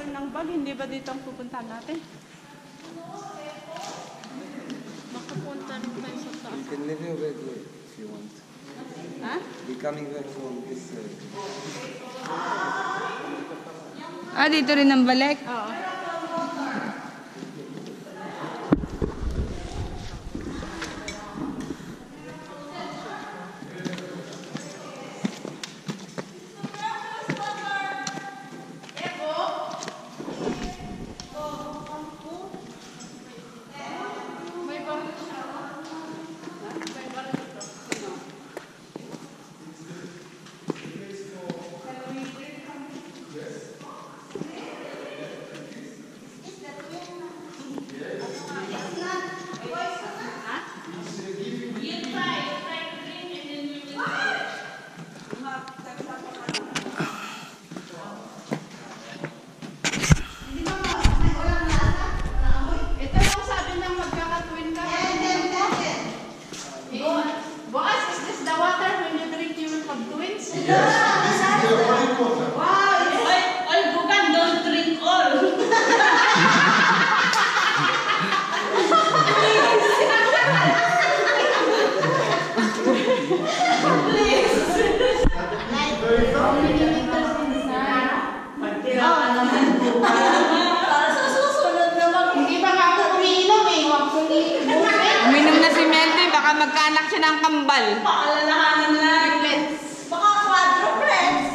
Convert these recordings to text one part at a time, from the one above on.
rin ng bag. Hindi ba dito ang pupuntahan natin? Makapunta rin tayo sa taas. You can leave your bed here if you want. Ha? Be coming back from this side. Ah, dito rin ang balik. Oo. Ito yung sabi ng magkakatwin ka. Boss, is this the water when you drink you will have twins? All bukan, don't drink all. Para sa susunod naman. Hindi pa nga ako umiinom eh. Huwag kong iinom. Uminom na si Melvin, baka magkaanak siya ng kambal. Paalalahanan lang. Baka quadruplets.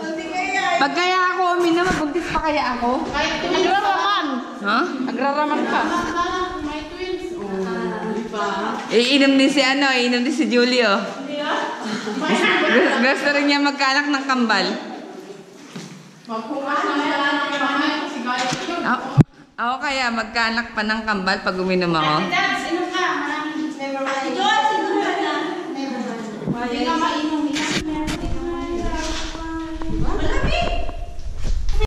Hindi kaya. Pag kaya ako uminom, magbuntis pa kaya ako? Kahit twins Agraраman. Ha? Agraraman pa. May twins. Oh, Iinom din si ano, iinom din si Julio. Gusto, gusto rin niya magkaanak ng kambal. Magpukas na sila ng kamay kasi galit yun. Ako, kaya magkaanak pa ng kambal pag uminom ako. Dad, sino ka? Maraming never mind. Si Joel, sino ka na? Never mind. Hindi nga mainom. Inom